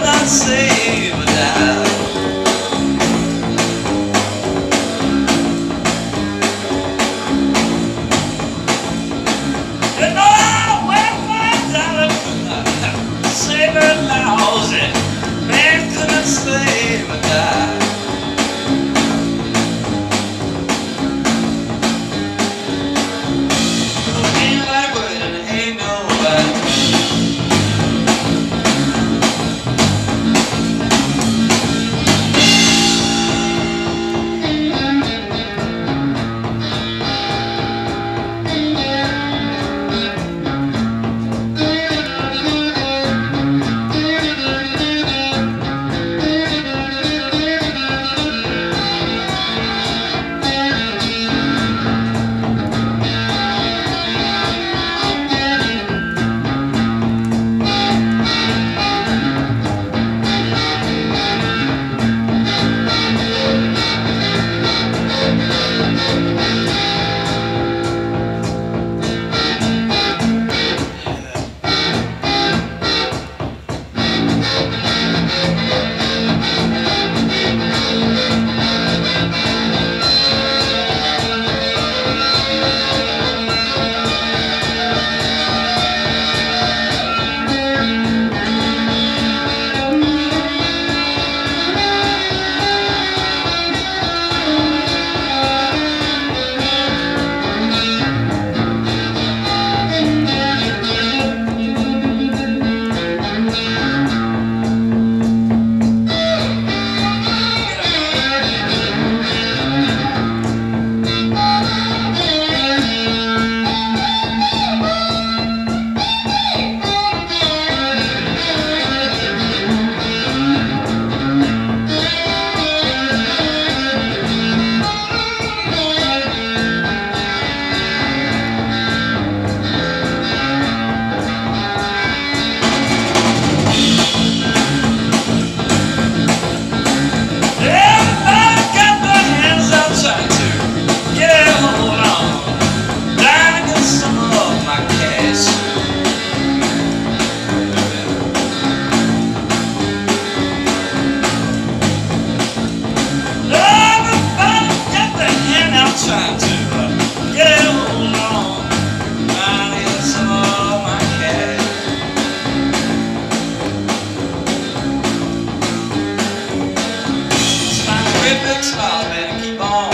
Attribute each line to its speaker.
Speaker 1: thousand, could not smile, better keep on.